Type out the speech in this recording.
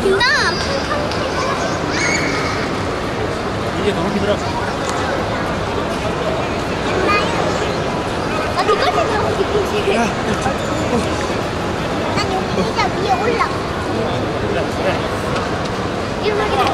나! 이제 너무 기들어. 나 여기 위에 올라 이러면 이렇게.